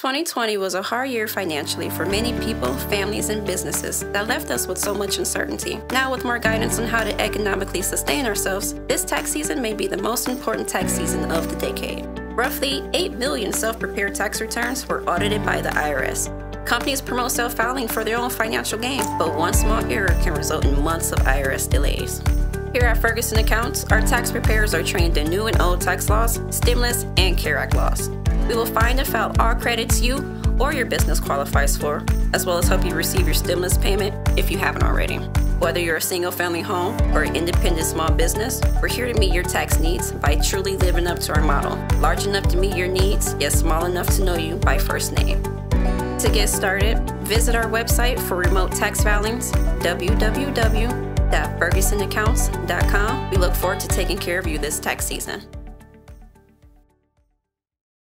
2020 was a hard year financially for many people, families, and businesses that left us with so much uncertainty. Now, with more guidance on how to economically sustain ourselves, this tax season may be the most important tax season of the decade. Roughly 8 million self prepared tax returns were audited by the IRS. Companies promote self filing for their own financial gain, but one small error can result in months of IRS delays. Here at Ferguson Accounts, our tax preparers are trained in new and old tax laws, stimulus, and CARES Act laws. We will find and file all credits you or your business qualifies for, as well as help you receive your stimulus payment if you haven't already. Whether you're a single family home or an independent small business, we're here to meet your tax needs by truly living up to our model large enough to meet your needs, yet small enough to know you by first name. To get started, visit our website for remote tax filings, www.fergusonaccounts.com. We look forward to taking care of you this tax season.